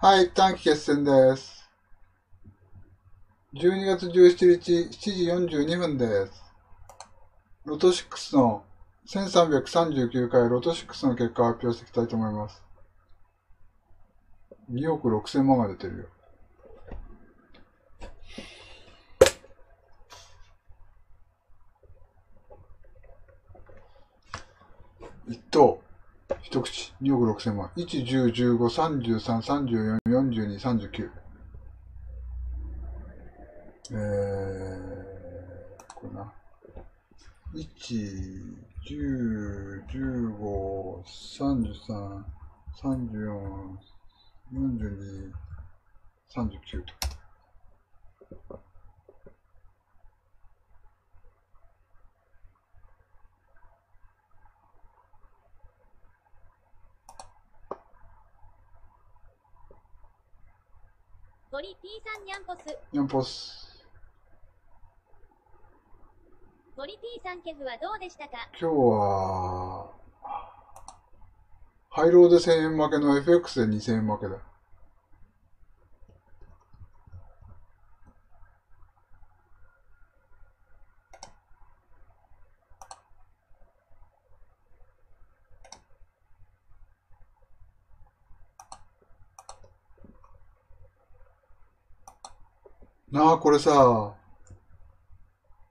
はい、短期決戦です。12月17日7時42分です。ロト6の1339回ロト6の結果を発表していきたいと思います。2億6000万が出てるよ。一等、一口、2億6千万。1、10、15、33、34、42、39。えー、これな。1、10、15、33、34、42、39と。鳥 P さんにゃんぽす。ニャンポス。鳥 P さんケフはどうでしたか？今日は、ハイローで1000円負けの FX で2000円負けだ。なあ、これさ、あ、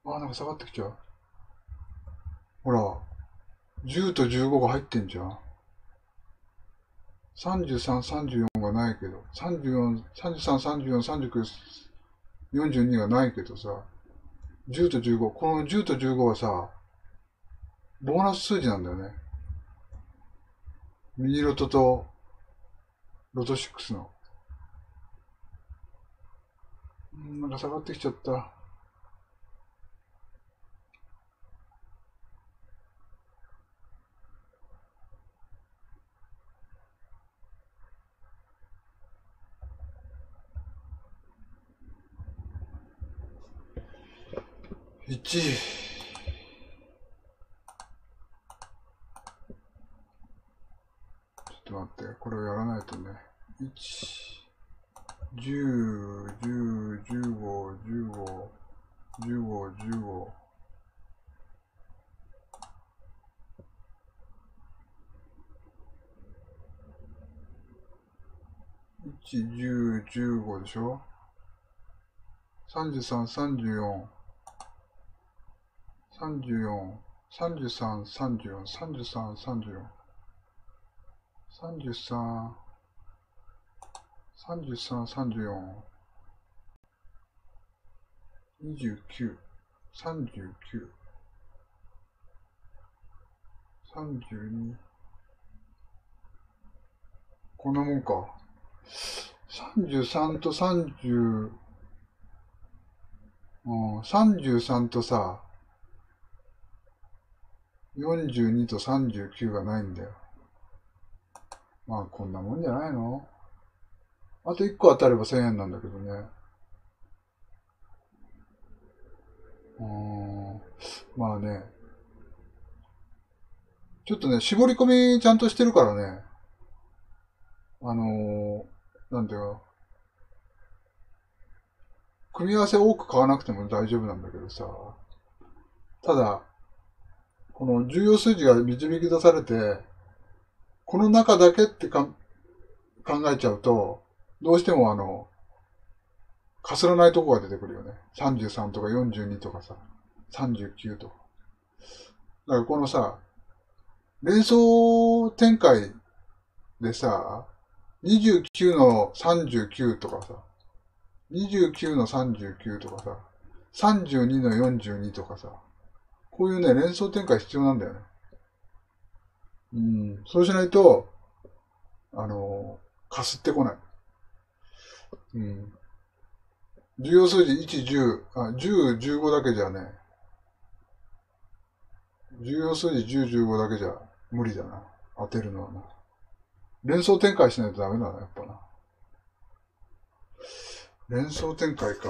あなんか下がってきちゃう。ほら、10と15が入ってんじゃん。33、34がないけど、34、33、34、39、42がないけどさ、10と15、この10と15はさ、ボーナス数字なんだよね。ミニロトとロト6の。うん、なんか下がってきちゃった。1ちょっと待って、これをやらないとね。1、10、10、15、15、15、15。1、10、15でしょ ?33、34。34、33、34、33、34、33、33、34、29、39、32、こんなもんか。33と30、う。ん、33とさ、42と39がないんだよ。まあ、こんなもんじゃないの？あと1個当たれば1000円なんだけどね。うん。まあね。ちょっとね、絞り込みちゃんとしてるからね。あのー、なんていうか。組み合わせ多く買わなくても大丈夫なんだけどさ。ただ、この重要数字が導き出されて、この中だけってか考えちゃうと、どうしてもあの、かすらないとこが出てくるよね。33とか42とかさ、39とか。だからこのさ、連想展開でさ、29の39とかさ、29の39とかさ、32の42とかさ、こういうね、連想展開必要なんだよね。うん。そうしないと、あの、かすってこない。うん。重要数字1、10、あ、10、15だけじゃね、重要数字10、15だけじゃ無理だな。当てるのはな。連想展開しないとダメだな、やっぱな。連想展開か。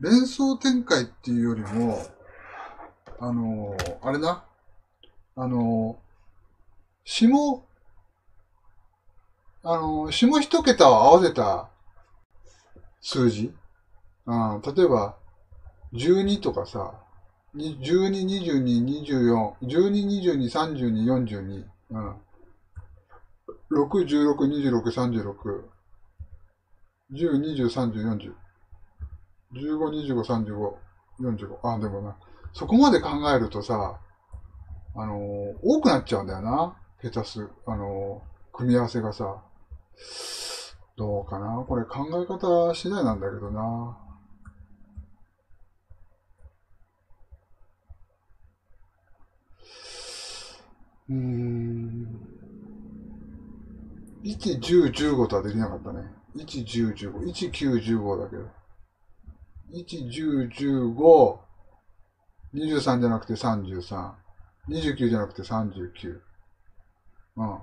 連想展開っていうよりも、あのーあれな、あのー下、あのー下一桁を合わせた数字、うん、例えば、12とかさ、に12、22、24、12、22、32、42、うん。6、16、26、36、10、20、30、40、15、25、35、45。あ、でもな、そこまで考えるとさ、あのー多くなっちゃうんだよな。下手す、あのー組み合わせがさ。どうかなこれ考え方次第なんだけどな。うん。1、10、15とはできなかったね。1、10、15。1、9、15だけど。1、10、15。23じゃなくて33。29じゃなくて39。うん。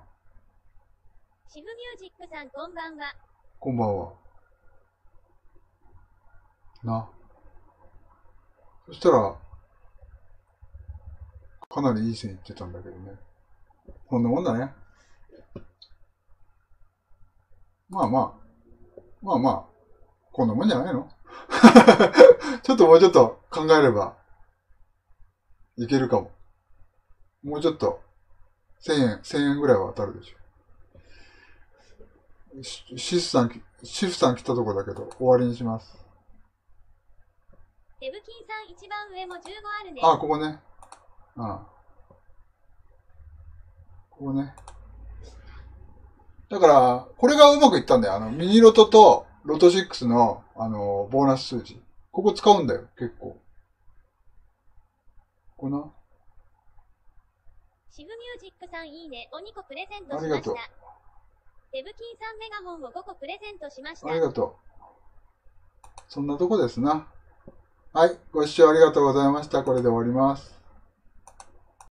シブミュージックさんこんばんは。こんばんは。な。そしたら、かなりいい線いってたんだけどね。こんなもんだね。まあまあ、まあまあ、こんなもんじゃないの？ちょっともうちょっと考えれば、いけるかも。もうちょっと、1000円、1000円ぐらいは当たるでしょ。しシフさんき、シフさん来たとこだけど、終わりにします。デブキンさん一番上も15あるね。あ、ここね。ああここね。だから、これがうまくいったんだよ。あの、ミニロトとロト6の、あの、ボーナス数字。ここ使うんだよ、結構。ここな。シブミュージックさんいいね。お2個プレゼントしましたありがとう。デブキンさんメガホンを5個プレゼントしましたあり。がとう。そんなとこですな。はい。ご視聴ありがとうございました。これで終わります。